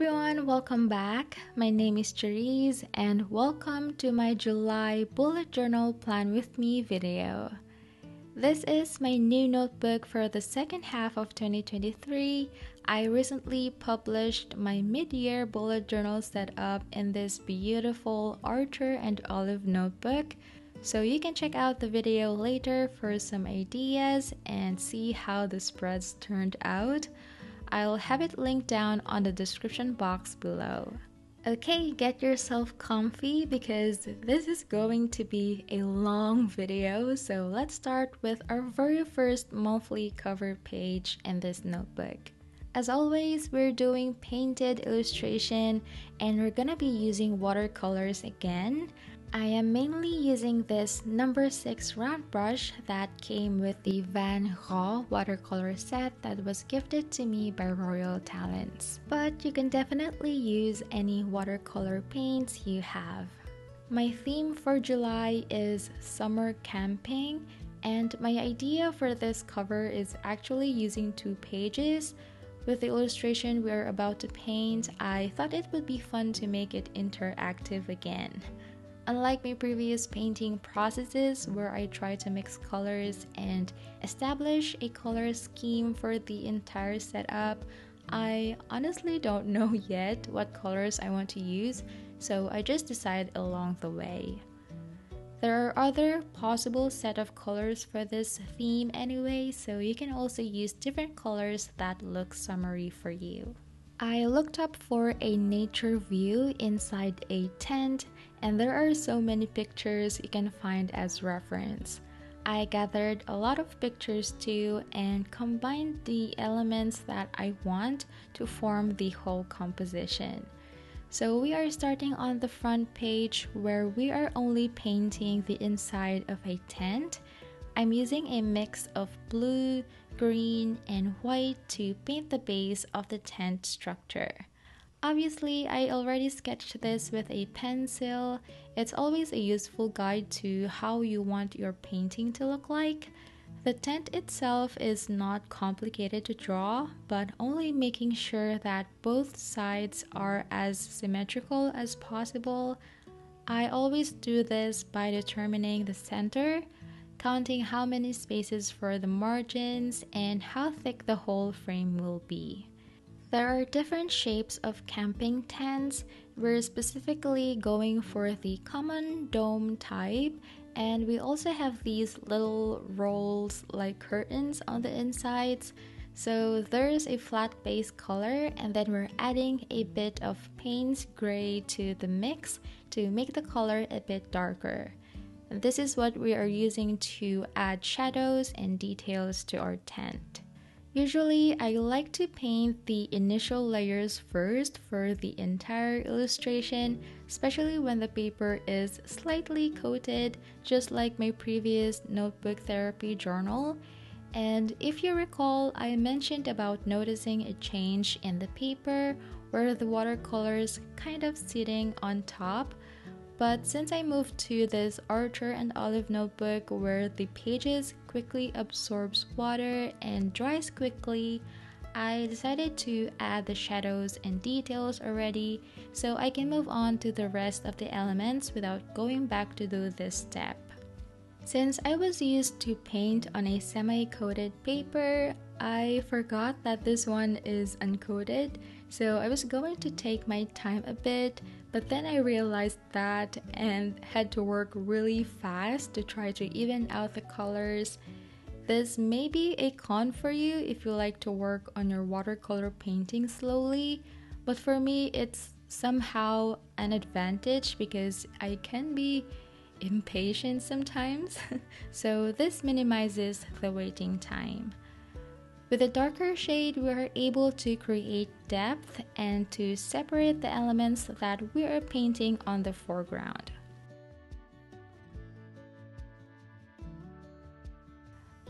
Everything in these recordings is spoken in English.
everyone, welcome back. My name is Charizze and welcome to my July bullet journal plan with me video. This is my new notebook for the second half of 2023. I recently published my mid-year bullet journal setup in this beautiful Archer and Olive notebook. So you can check out the video later for some ideas and see how the spreads turned out. I'll have it linked down on the description box below. Okay, get yourself comfy because this is going to be a long video. So let's start with our very first monthly cover page in this notebook. As always, we're doing painted illustration and we're gonna be using watercolors again. I am mainly using this number 6 round brush that came with the Van Gogh watercolor set that was gifted to me by Royal Talens. But you can definitely use any watercolor paints you have. My theme for July is summer camping and my idea for this cover is actually using two pages. With the illustration we are about to paint, I thought it would be fun to make it interactive again. Unlike my previous painting processes where I try to mix colors and establish a color scheme for the entire setup, I honestly don't know yet what colors I want to use, so I just decide along the way. There are other possible set of colors for this theme anyway, so you can also use different colors that look summery for you. I looked up for a nature view inside a tent and there are so many pictures you can find as reference. I gathered a lot of pictures too and combined the elements that I want to form the whole composition. So we are starting on the front page where we are only painting the inside of a tent. I'm using a mix of blue, green, and white to paint the base of the tent structure. Obviously, I already sketched this with a pencil. It's always a useful guide to how you want your painting to look like. The tent itself is not complicated to draw, but only making sure that both sides are as symmetrical as possible. I always do this by determining the center, counting how many spaces for the margins, and how thick the whole frame will be. There are different shapes of camping tents. We're specifically going for the common dome type, and we also have these little rolls like curtains on the insides. So there's a flat base color, and then we're adding a bit of Payne's gray to the mix to make the color a bit darker. this is what we are using to add shadows and details to our tent. Usually, I like to paint the initial layers first for the entire illustration, especially when the paper is slightly coated, just like my previous notebook therapy journal. And if you recall, I mentioned about noticing a change in the paper where the watercolors kind of sitting on top but since I moved to this Archer and Olive notebook where the pages quickly absorbs water and dries quickly, I decided to add the shadows and details already so I can move on to the rest of the elements without going back to do this step. Since I was used to paint on a semi-coated paper, I forgot that this one is uncoated, so I was going to take my time a bit but then I realized that and had to work really fast to try to even out the colors. This may be a con for you if you like to work on your watercolor painting slowly, but for me, it's somehow an advantage because I can be impatient sometimes. so, this minimizes the waiting time. With a darker shade, we are able to create depth and to separate the elements that we are painting on the foreground.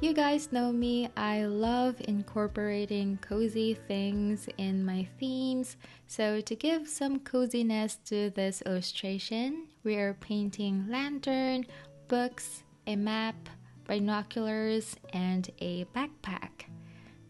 You guys know me, I love incorporating cozy things in my themes. So, to give some coziness to this illustration, we are painting lantern, books, a map, binoculars, and a backpack.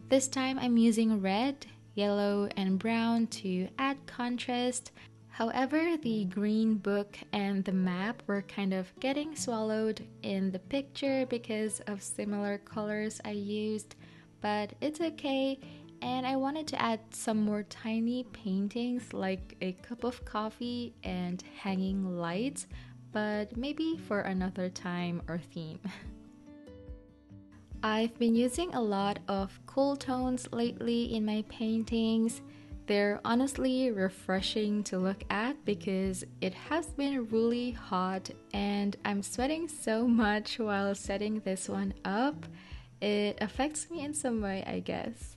This time I'm using red, yellow and brown to add contrast. However, the green book and the map were kind of getting swallowed in the picture because of similar colors I used, but it's okay. And I wanted to add some more tiny paintings like a cup of coffee and hanging lights, but maybe for another time or theme. I've been using a lot of cool tones lately in my paintings. They're honestly refreshing to look at because it has been really hot and I'm sweating so much while setting this one up. It affects me in some way, I guess.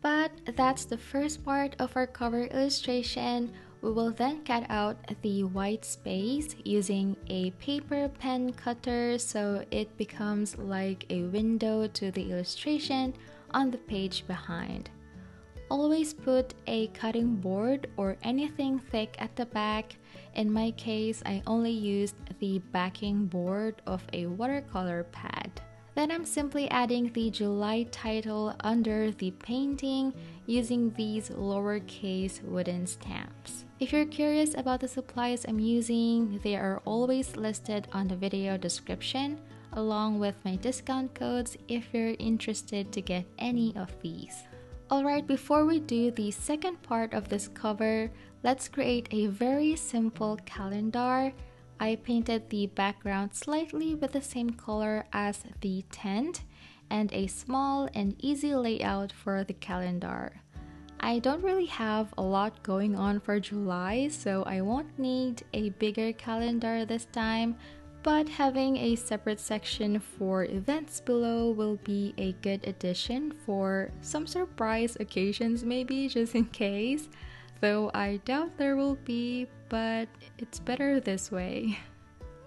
But that's the first part of our cover illustration. We will then cut out the white space using a paper pen cutter so it becomes like a window to the illustration on the page behind. Always put a cutting board or anything thick at the back. In my case, I only used the backing board of a watercolor pad. Then I'm simply adding the July title under the painting using these lowercase wooden stamps. If you're curious about the supplies I'm using, they are always listed on the video description along with my discount codes if you're interested to get any of these. Alright, before we do the second part of this cover, let's create a very simple calendar I painted the background slightly with the same color as the tent and a small and easy layout for the calendar. I don't really have a lot going on for July, so I won't need a bigger calendar this time, but having a separate section for events below will be a good addition for some surprise occasions, maybe just in case though I doubt there will be, but it's better this way.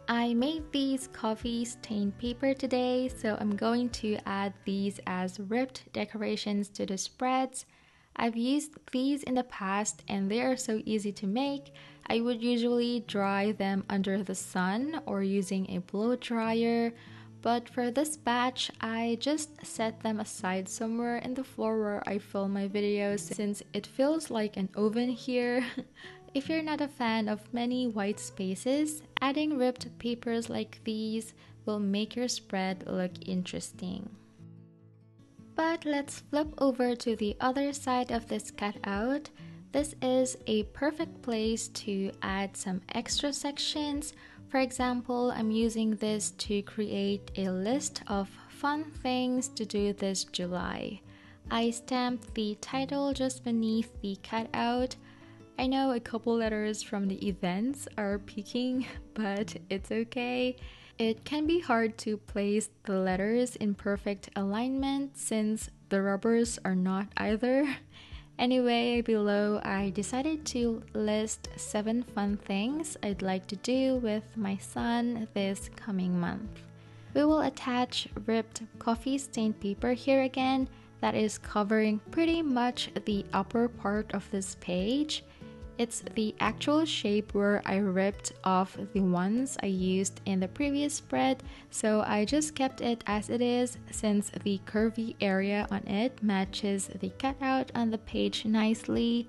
I made these coffee stained paper today, so I'm going to add these as ripped decorations to the spreads. I've used these in the past and they are so easy to make. I would usually dry them under the sun or using a blow dryer, but for this batch, I just set them aside somewhere in the floor where I film my videos since it feels like an oven here. if you're not a fan of many white spaces, adding ripped papers like these will make your spread look interesting. But let's flip over to the other side of this cutout. This is a perfect place to add some extra sections for example, I'm using this to create a list of fun things to do this July. I stamped the title just beneath the cutout. I know a couple letters from the events are peeking, but it's okay. It can be hard to place the letters in perfect alignment since the rubbers are not either. Anyway, below I decided to list 7 fun things I'd like to do with my son this coming month. We will attach ripped coffee stained paper here again that is covering pretty much the upper part of this page it's the actual shape where I ripped off the ones I used in the previous spread, so I just kept it as it is since the curvy area on it matches the cutout on the page nicely.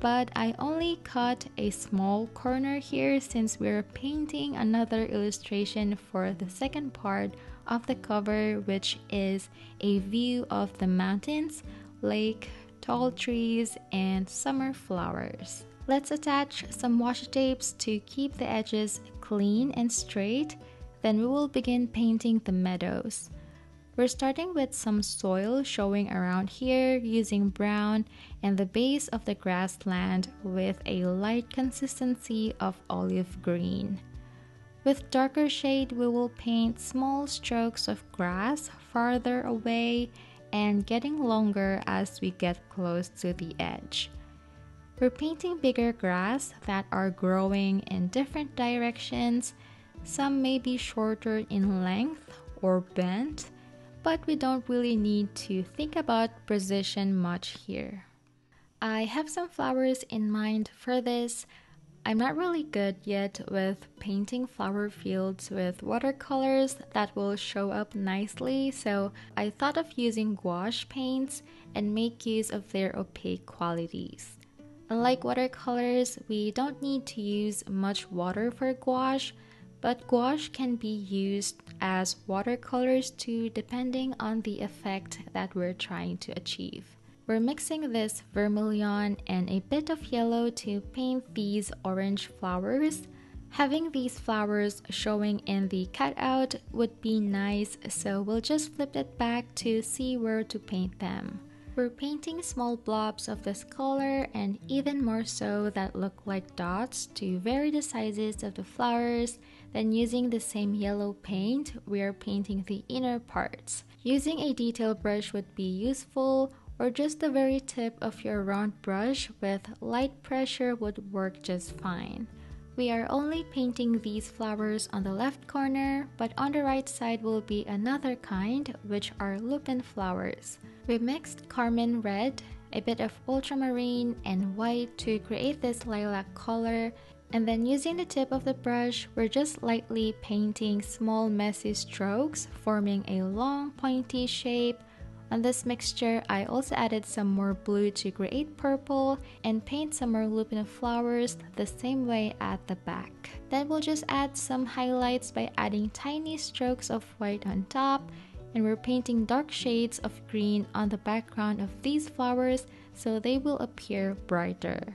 But I only cut a small corner here since we're painting another illustration for the second part of the cover, which is a view of the mountains, lake, tall trees, and summer flowers. Let's attach some washi tapes to keep the edges clean and straight. Then we will begin painting the meadows. We're starting with some soil showing around here using brown and the base of the grassland with a light consistency of olive green. With darker shade, we will paint small strokes of grass farther away and getting longer as we get close to the edge. We're painting bigger grass that are growing in different directions. Some may be shorter in length or bent, but we don't really need to think about precision much here. I have some flowers in mind for this. I'm not really good yet with painting flower fields with watercolors that will show up nicely, so I thought of using gouache paints and make use of their opaque qualities. Unlike watercolors, we don't need to use much water for gouache, but gouache can be used as watercolors too, depending on the effect that we're trying to achieve. We're mixing this vermilion and a bit of yellow to paint these orange flowers. Having these flowers showing in the cutout would be nice, so we'll just flip it back to see where to paint them. We're painting small blobs of this color and even more so that look like dots to vary the sizes of the flowers. Then using the same yellow paint, we are painting the inner parts. Using a detail brush would be useful or just the very tip of your round brush with light pressure would work just fine. We are only painting these flowers on the left corner, but on the right side will be another kind, which are lupin flowers. We mixed carmine red, a bit of ultramarine, and white to create this lilac color, and then using the tip of the brush, we're just lightly painting small messy strokes, forming a long pointy shape on this mixture, I also added some more blue to create purple and paint some more lupin flowers the same way at the back. Then we'll just add some highlights by adding tiny strokes of white on top and we're painting dark shades of green on the background of these flowers so they will appear brighter.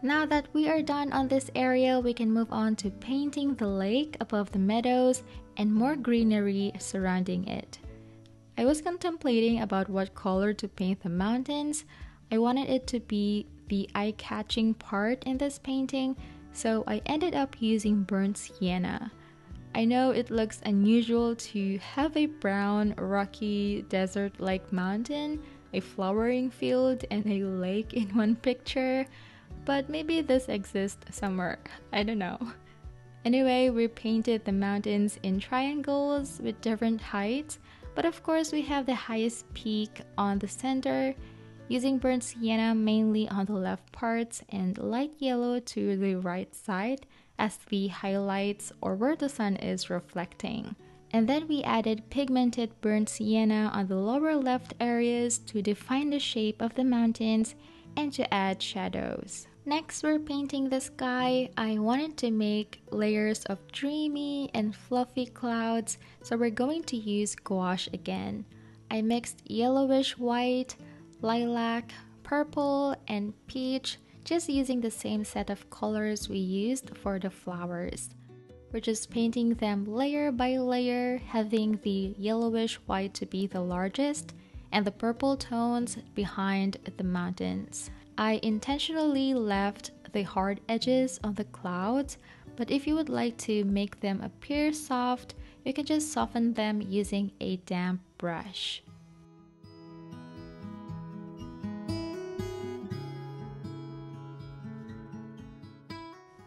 Now that we are done on this area, we can move on to painting the lake above the meadows and more greenery surrounding it. I was contemplating about what color to paint the mountains. I wanted it to be the eye catching part in this painting, so I ended up using burnt sienna. I know it looks unusual to have a brown, rocky, desert like mountain, a flowering field, and a lake in one picture, but maybe this exists somewhere. I don't know. Anyway, we painted the mountains in triangles with different heights but of course, we have the highest peak on the center, using burnt sienna mainly on the left parts and light yellow to the right side as the highlights or where the sun is reflecting. And then we added pigmented burnt sienna on the lower left areas to define the shape of the mountains and to add shadows. Next, we're painting the sky. I wanted to make layers of dreamy and fluffy clouds, so we're going to use gouache again. I mixed yellowish white, lilac, purple, and peach, just using the same set of colors we used for the flowers. We're just painting them layer by layer, having the yellowish white to be the largest and the purple tones behind the mountains. I intentionally left the hard edges of the clouds, but if you would like to make them appear soft, you can just soften them using a damp brush.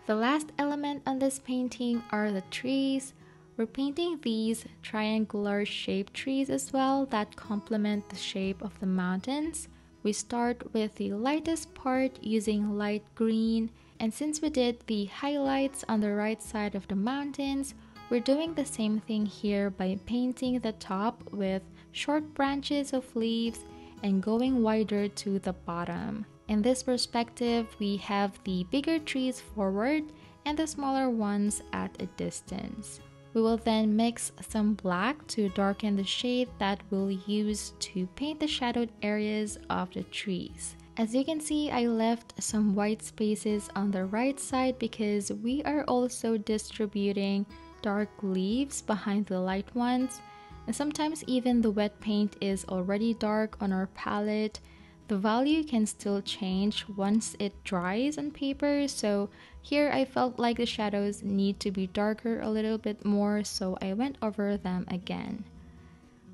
The last element on this painting are the trees. We're painting these triangular shaped trees as well that complement the shape of the mountains. We start with the lightest part using light green and since we did the highlights on the right side of the mountains, we're doing the same thing here by painting the top with short branches of leaves and going wider to the bottom. In this perspective, we have the bigger trees forward and the smaller ones at a distance. We will then mix some black to darken the shade that we'll use to paint the shadowed areas of the trees. As you can see, I left some white spaces on the right side because we are also distributing dark leaves behind the light ones. And sometimes even the wet paint is already dark on our palette the value can still change once it dries on paper, so here I felt like the shadows need to be darker a little bit more, so I went over them again.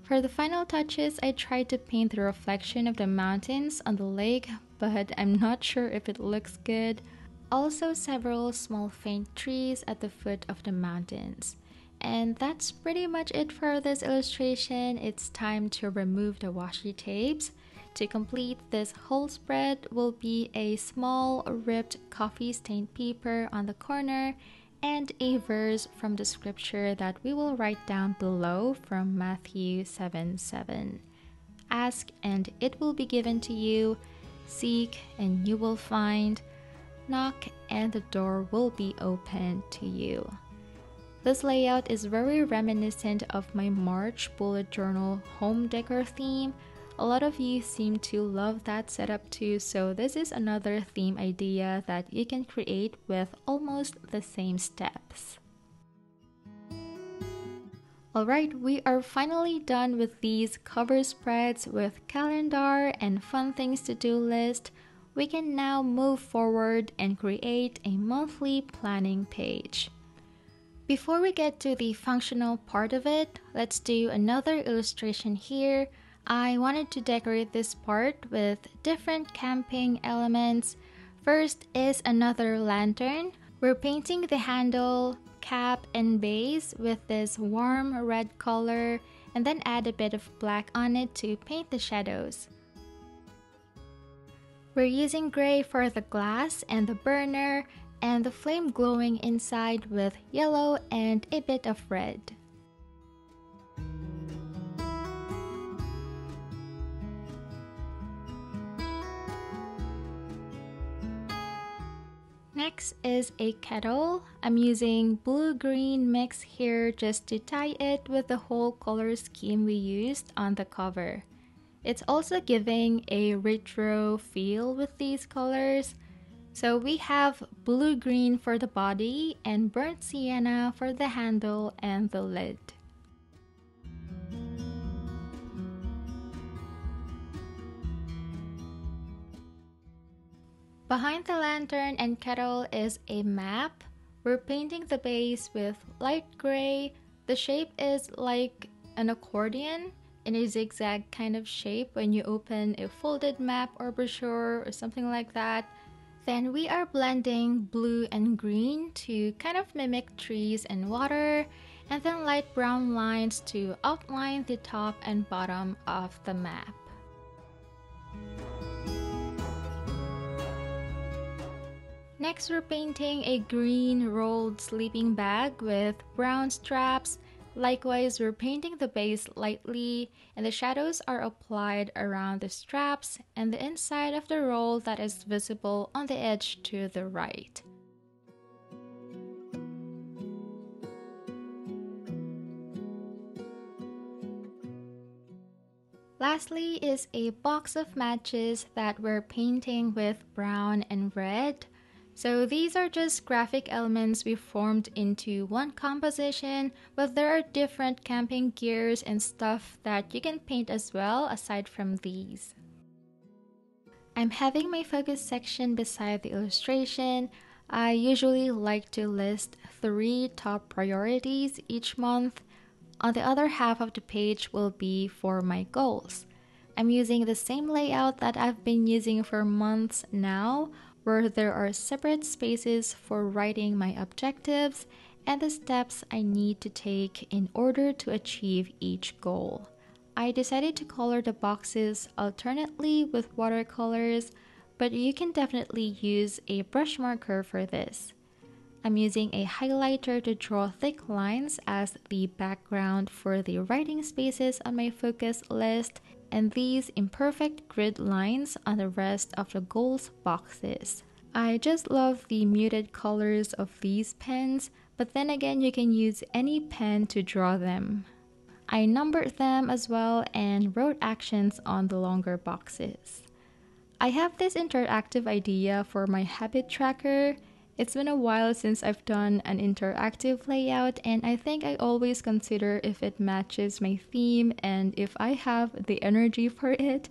For the final touches, I tried to paint the reflection of the mountains on the lake, but I'm not sure if it looks good. Also, several small faint trees at the foot of the mountains. And that's pretty much it for this illustration. It's time to remove the washi tapes. To complete this whole spread will be a small ripped coffee stained paper on the corner and a verse from the scripture that we will write down below from Matthew 7 7. Ask and it will be given to you, seek and you will find, knock and the door will be opened to you. This layout is very reminiscent of my March bullet journal home decor theme. A lot of you seem to love that setup too, so this is another theme idea that you can create with almost the same steps. Alright, we are finally done with these cover spreads with calendar and fun things to do list. We can now move forward and create a monthly planning page. Before we get to the functional part of it, let's do another illustration here. I wanted to decorate this part with different camping elements. First is another lantern. We're painting the handle, cap, and base with this warm red color and then add a bit of black on it to paint the shadows. We're using gray for the glass and the burner and the flame glowing inside with yellow and a bit of red. Next is a kettle. I'm using blue-green mix here just to tie it with the whole color scheme we used on the cover. It's also giving a retro feel with these colors, so we have blue green for the body and burnt sienna for the handle and the lid. Behind the lantern and kettle is a map. We're painting the base with light gray. The shape is like an accordion in a zigzag kind of shape when you open a folded map or brochure or something like that. Then we are blending blue and green to kind of mimic trees and water, and then light brown lines to outline the top and bottom of the map. Next, we're painting a green rolled sleeping bag with brown straps Likewise, we're painting the base lightly and the shadows are applied around the straps and the inside of the roll that is visible on the edge to the right. Lastly is a box of matches that we're painting with brown and red. So these are just graphic elements we formed into one composition, but there are different camping gears and stuff that you can paint as well aside from these. I'm having my focus section beside the illustration. I usually like to list three top priorities each month. On the other half of the page will be for my goals. I'm using the same layout that I've been using for months now where there are separate spaces for writing my objectives and the steps I need to take in order to achieve each goal. I decided to color the boxes alternately with watercolors, but you can definitely use a brush marker for this. I'm using a highlighter to draw thick lines as the background for the writing spaces on my focus list and these imperfect grid lines on the rest of the goals boxes. I just love the muted colors of these pens, but then again, you can use any pen to draw them. I numbered them as well and wrote actions on the longer boxes. I have this interactive idea for my habit tracker it's been a while since I've done an interactive layout, and I think I always consider if it matches my theme and if I have the energy for it.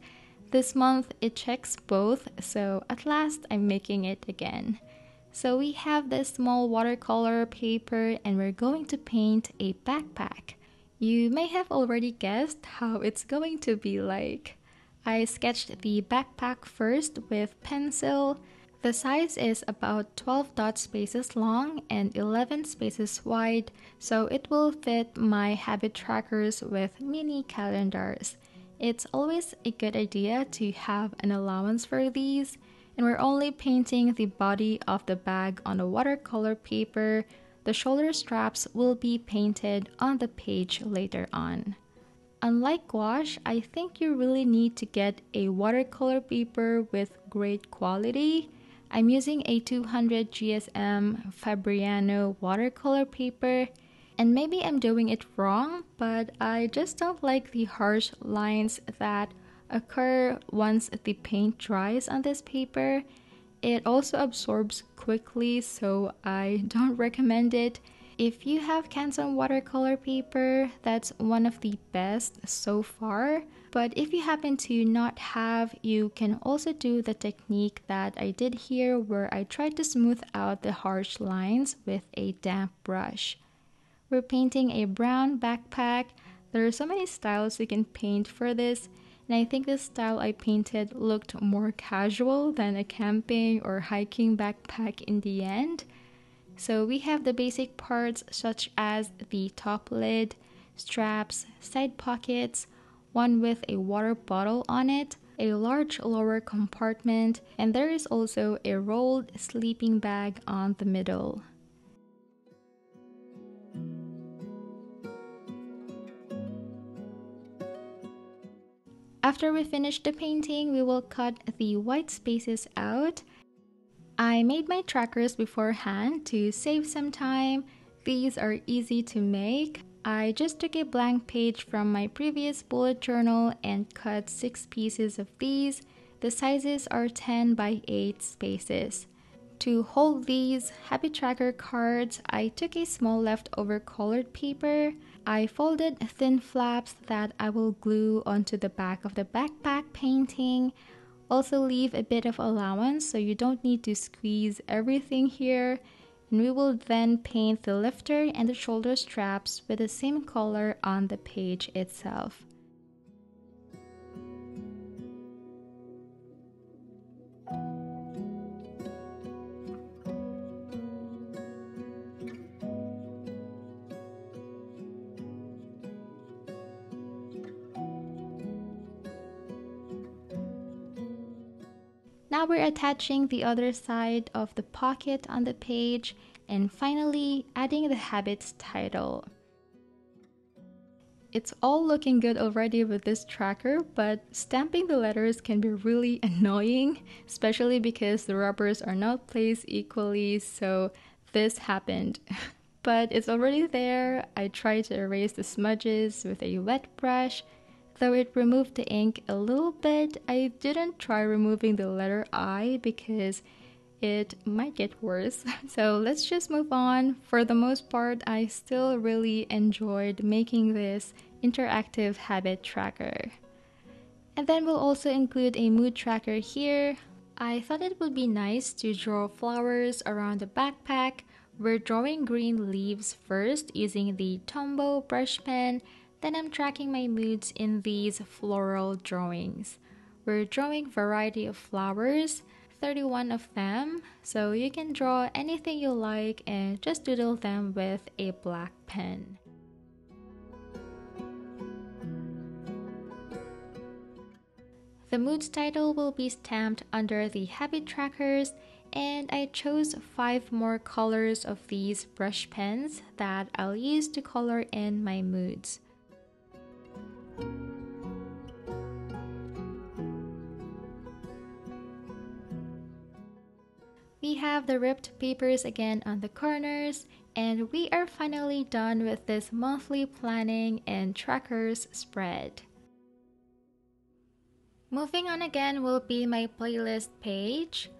This month it checks both, so at last I'm making it again. So we have this small watercolor paper, and we're going to paint a backpack. You may have already guessed how it's going to be like. I sketched the backpack first with pencil the size is about 12 dot spaces long and 11 spaces wide, so it will fit my habit trackers with mini calendars. It's always a good idea to have an allowance for these, and we're only painting the body of the bag on a watercolor paper. The shoulder straps will be painted on the page later on. Unlike gouache, I think you really need to get a watercolor paper with great quality. I'm using a 200 GSM Fabriano watercolor paper and maybe I'm doing it wrong, but I just don't like the harsh lines that occur once the paint dries on this paper. It also absorbs quickly, so I don't recommend it. If you have Canson watercolor paper, that's one of the best so far. But if you happen to not have, you can also do the technique that I did here where I tried to smooth out the harsh lines with a damp brush. We're painting a brown backpack. There are so many styles you can paint for this, and I think the style I painted looked more casual than a camping or hiking backpack in the end. So we have the basic parts such as the top lid, straps, side pockets, one with a water bottle on it, a large lower compartment, and there is also a rolled sleeping bag on the middle. After we finish the painting, we will cut the white spaces out. I made my trackers beforehand to save some time. These are easy to make. I just took a blank page from my previous bullet journal and cut 6 pieces of these. The sizes are 10 by 8 spaces. To hold these happy tracker cards, I took a small leftover colored paper. I folded thin flaps that I will glue onto the back of the backpack painting. Also leave a bit of allowance so you don't need to squeeze everything here. And we will then paint the lifter and the shoulder straps with the same color on the page itself. Now we're attaching the other side of the pocket on the page and finally adding the habits title. It's all looking good already with this tracker, but stamping the letters can be really annoying, especially because the rubbers are not placed equally, so this happened. but it's already there. I tried to erase the smudges with a wet brush Though it removed the ink a little bit, I didn't try removing the letter I because it might get worse. So let's just move on. For the most part, I still really enjoyed making this interactive habit tracker. And then we'll also include a mood tracker here. I thought it would be nice to draw flowers around the backpack. We're drawing green leaves first using the Tombow brush pen then I'm tracking my moods in these floral drawings. We're drawing variety of flowers, 31 of them, so you can draw anything you like and just doodle them with a black pen. The moods title will be stamped under the habit trackers and I chose 5 more colors of these brush pens that I'll use to color in my moods. We have the ripped papers again on the corners and we are finally done with this monthly planning and trackers spread. Moving on again will be my playlist page.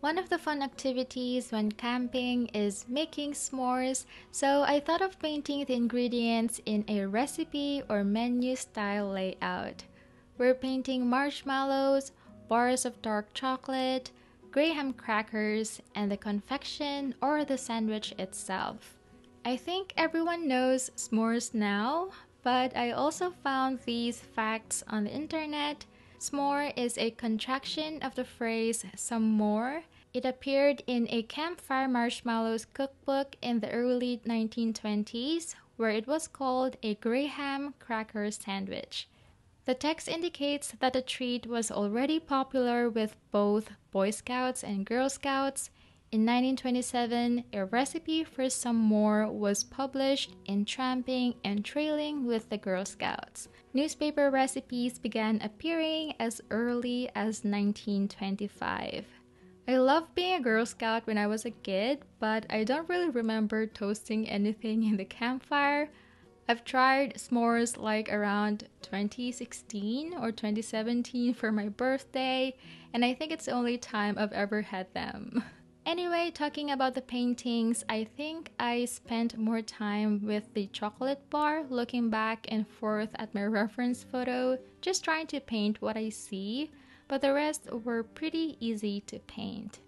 One of the fun activities when camping is making s'mores, so I thought of painting the ingredients in a recipe or menu style layout. We're painting marshmallows, bars of dark chocolate, graham crackers, and the confection or the sandwich itself. I think everyone knows s'mores now, but I also found these facts on the internet. S'more is a contraction of the phrase some more. It appeared in a campfire marshmallows cookbook in the early 1920s, where it was called a graham cracker sandwich. The text indicates that the treat was already popular with both Boy Scouts and Girl Scouts. In 1927, a recipe for some more was published in Tramping and Trailing with the Girl Scouts. Newspaper recipes began appearing as early as 1925. I loved being a Girl Scout when I was a kid, but I don't really remember toasting anything in the campfire. I've tried s'mores like around 2016 or 2017 for my birthday, and I think it's the only time I've ever had them. Anyway, talking about the paintings, I think I spent more time with the chocolate bar, looking back and forth at my reference photo, just trying to paint what I see, but the rest were pretty easy to paint.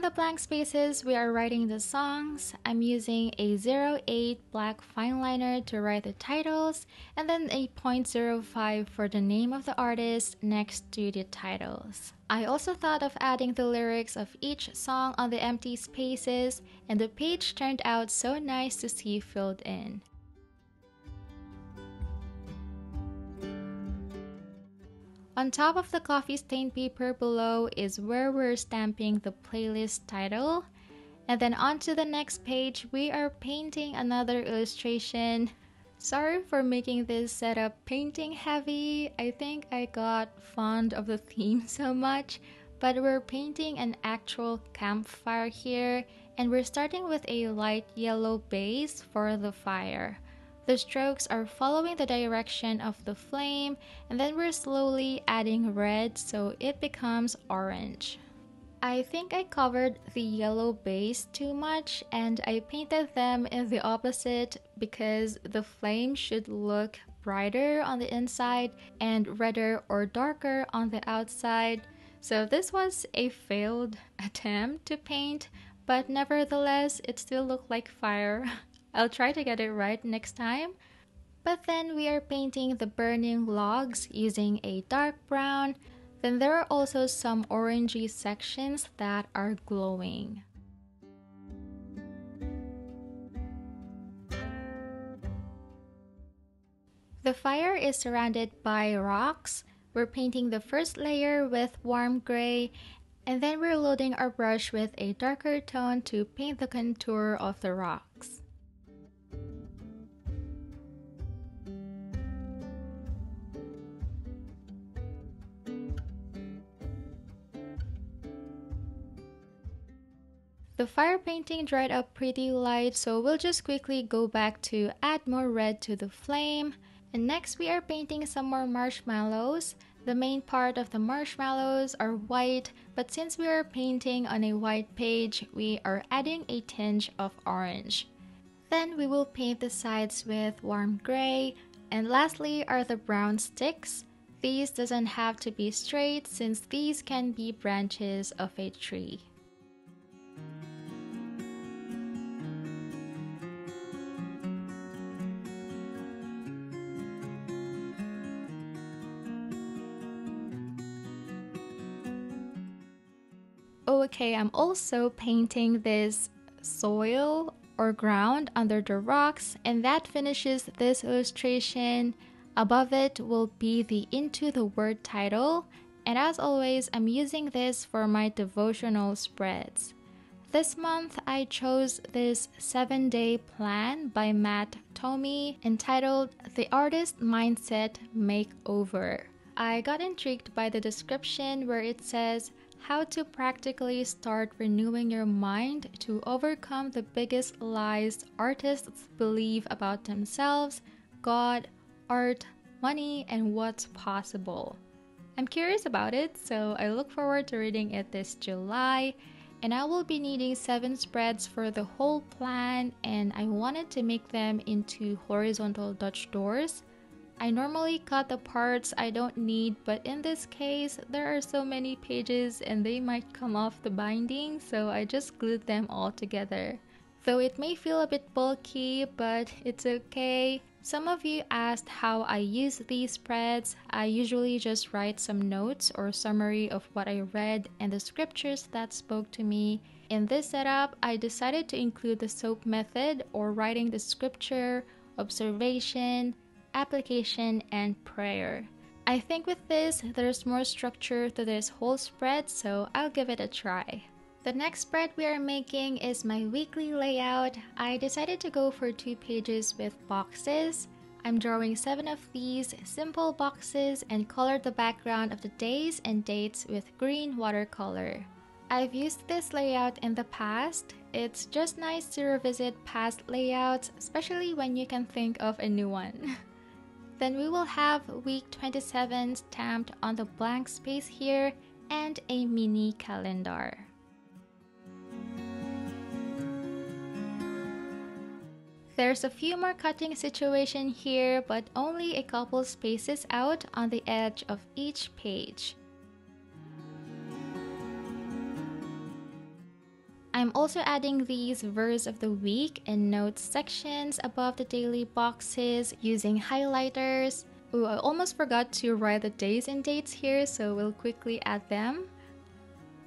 On the blank spaces, we are writing the songs. I'm using a 08 black fine liner to write the titles, and then a 0.05 for the name of the artist next to the titles. I also thought of adding the lyrics of each song on the empty spaces, and the page turned out so nice to see filled in. On top of the coffee stained paper below is where we're stamping the playlist title. And then onto the next page, we are painting another illustration. Sorry for making this setup painting heavy. I think I got fond of the theme so much. But we're painting an actual campfire here, and we're starting with a light yellow base for the fire. The strokes are following the direction of the flame and then we're slowly adding red so it becomes orange. I think I covered the yellow base too much and I painted them in the opposite because the flame should look brighter on the inside and redder or darker on the outside. So this was a failed attempt to paint, but nevertheless it still looked like fire. I'll try to get it right next time. But then we are painting the burning logs using a dark brown. Then there are also some orangey sections that are glowing. The fire is surrounded by rocks. We're painting the first layer with warm gray and then we're loading our brush with a darker tone to paint the contour of the rocks. The fire painting dried up pretty light, so we'll just quickly go back to add more red to the flame. And next we are painting some more marshmallows. The main part of the marshmallows are white, but since we are painting on a white page, we are adding a tinge of orange. Then we will paint the sides with warm gray. And lastly are the brown sticks. These doesn't have to be straight since these can be branches of a tree. Okay, I'm also painting this soil or ground under the rocks and that finishes this illustration. Above it will be the Into the Word title and as always, I'm using this for my devotional spreads. This month, I chose this 7 day plan by Matt Tommey entitled The Artist Mindset Makeover. I got intrigued by the description where it says, how to practically start renewing your mind to overcome the biggest lies artists believe about themselves, God, art, money, and what's possible. I'm curious about it, so I look forward to reading it this July. And I will be needing seven spreads for the whole plan, and I wanted to make them into horizontal Dutch doors I normally cut the parts I don't need, but in this case, there are so many pages and they might come off the binding, so I just glued them all together. Though it may feel a bit bulky, but it's okay. Some of you asked how I use these spreads. I usually just write some notes or summary of what I read and the scriptures that spoke to me. In this setup, I decided to include the SOAP method or writing the scripture, observation, application, and prayer. I think with this, there's more structure to this whole spread, so I'll give it a try. The next spread we are making is my weekly layout. I decided to go for two pages with boxes. I'm drawing seven of these simple boxes and colored the background of the days and dates with green watercolor. I've used this layout in the past. It's just nice to revisit past layouts, especially when you can think of a new one. then we will have week 27 stamped on the blank space here and a mini calendar. There's a few more cutting situation here, but only a couple spaces out on the edge of each page. I'm also adding these verse of the week and notes sections above the daily boxes using highlighters. Ooh, I almost forgot to write the days and dates here, so we'll quickly add them.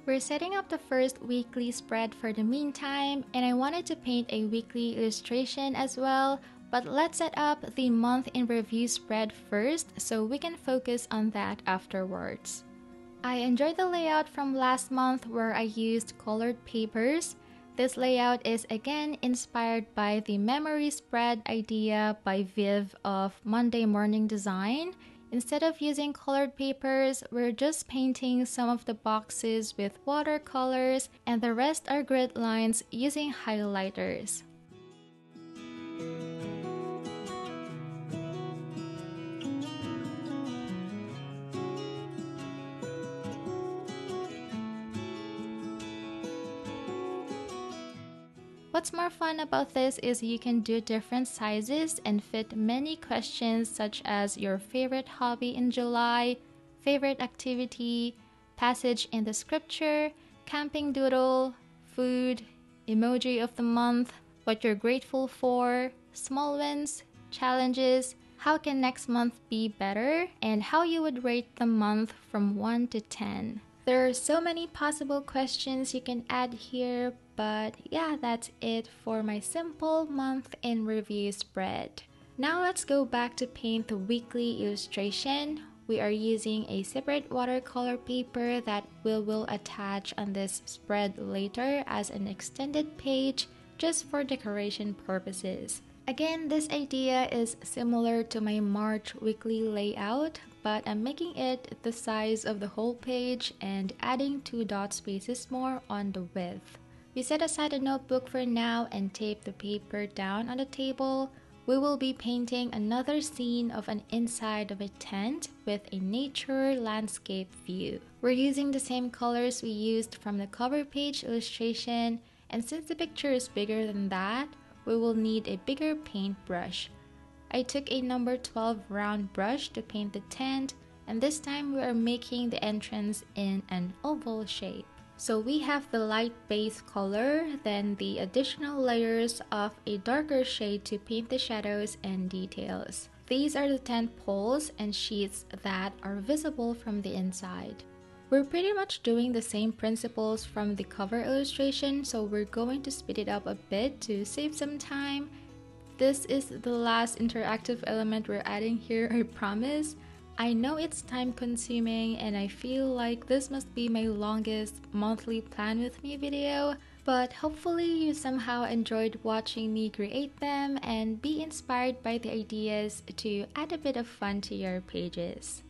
We're setting up the first weekly spread for the meantime, and I wanted to paint a weekly illustration as well, but let's set up the month in review spread first so we can focus on that afterwards. I enjoyed the layout from last month where I used colored papers. This layout is again inspired by the memory spread idea by Viv of Monday Morning Design Instead of using colored papers, we're just painting some of the boxes with watercolors and the rest are grid lines using highlighters. What's more fun about this is you can do different sizes and fit many questions such as your favorite hobby in July, favorite activity, passage in the scripture, camping doodle, food, emoji of the month, what you're grateful for, small wins, challenges, how can next month be better, and how you would rate the month from 1 to 10. There are so many possible questions you can add here, but yeah, that's it for my simple month in review spread. Now let's go back to paint the weekly illustration. We are using a separate watercolor paper that we will attach on this spread later as an extended page just for decoration purposes. Again, this idea is similar to my March weekly layout, but I'm making it the size of the whole page and adding two dot spaces more on the width. We set aside a notebook for now and tape the paper down on the table. We will be painting another scene of an inside of a tent with a nature landscape view. We're using the same colors we used from the cover page illustration and since the picture is bigger than that, we will need a bigger paintbrush. I took a number 12 round brush to paint the tent and this time we are making the entrance in an oval shape. So we have the light base color, then the additional layers of a darker shade to paint the shadows and details. These are the tent poles and sheets that are visible from the inside. We're pretty much doing the same principles from the cover illustration, so we're going to speed it up a bit to save some time this is the last interactive element we're adding here, I promise. I know it's time consuming and I feel like this must be my longest monthly plan with me video, but hopefully you somehow enjoyed watching me create them and be inspired by the ideas to add a bit of fun to your pages.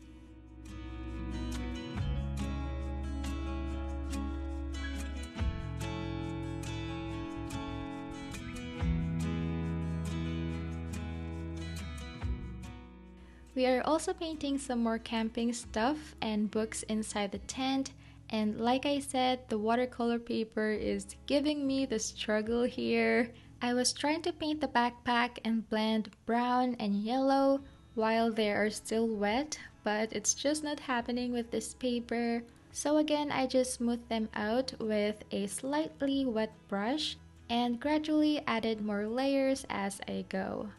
We are also painting some more camping stuff and books inside the tent. And like I said, the watercolor paper is giving me the struggle here. I was trying to paint the backpack and blend brown and yellow while they are still wet, but it's just not happening with this paper. So again, I just smoothed them out with a slightly wet brush and gradually added more layers as I go.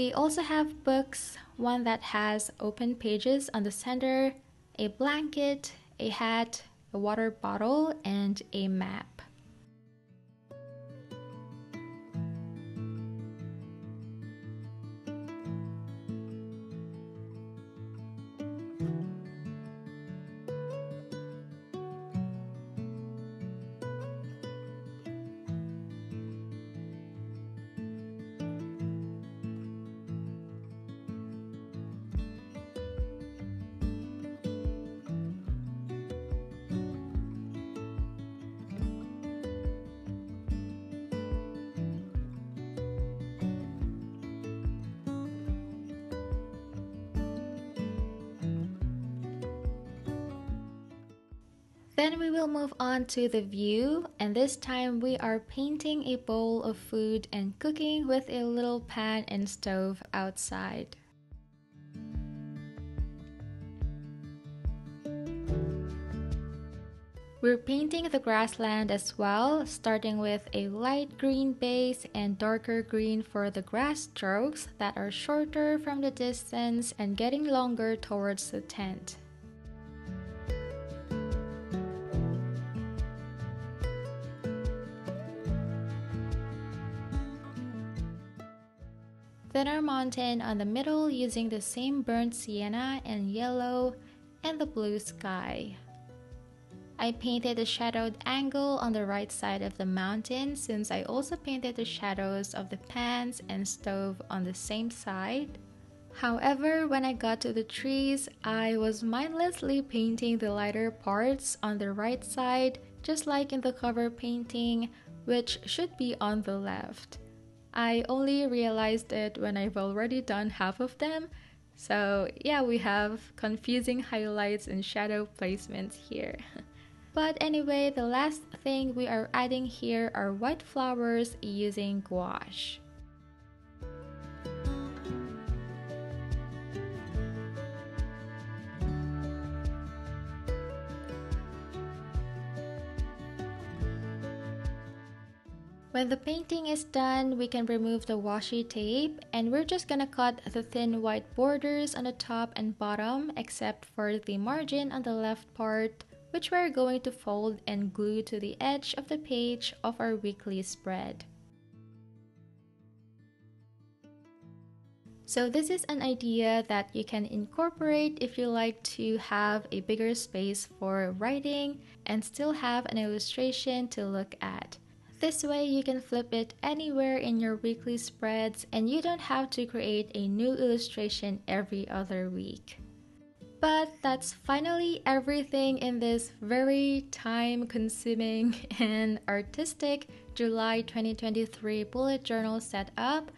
We also have books, one that has open pages on the center, a blanket, a hat, a water bottle, and a map. Then we will move on to the view and this time we are painting a bowl of food and cooking with a little pan and stove outside. We're painting the grassland as well, starting with a light green base and darker green for the grass strokes that are shorter from the distance and getting longer towards the tent. Thinner mountain on the middle using the same burnt sienna and yellow and the blue sky. I painted the shadowed angle on the right side of the mountain since I also painted the shadows of the pans and stove on the same side. However, when I got to the trees, I was mindlessly painting the lighter parts on the right side just like in the cover painting, which should be on the left. I only realized it when I've already done half of them. So yeah, we have confusing highlights and shadow placements here. but anyway, the last thing we are adding here are white flowers using gouache. When the painting is done, we can remove the washi tape and we're just gonna cut the thin white borders on the top and bottom except for the margin on the left part which we're going to fold and glue to the edge of the page of our weekly spread. So this is an idea that you can incorporate if you like to have a bigger space for writing and still have an illustration to look at. This way you can flip it anywhere in your weekly spreads and you don't have to create a new illustration every other week. But that's finally everything in this very time consuming and artistic July 2023 bullet journal setup.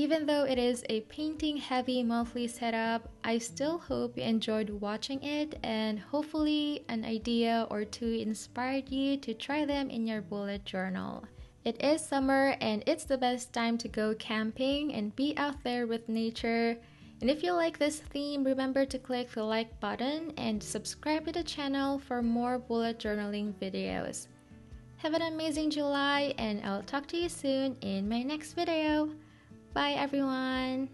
Even though it is a painting heavy monthly setup, I still hope you enjoyed watching it and hopefully an idea or two inspired you to try them in your bullet journal. It is summer and it's the best time to go camping and be out there with nature. And if you like this theme, remember to click the like button and subscribe to the channel for more bullet journaling videos. Have an amazing July and I'll talk to you soon in my next video. Bye, everyone.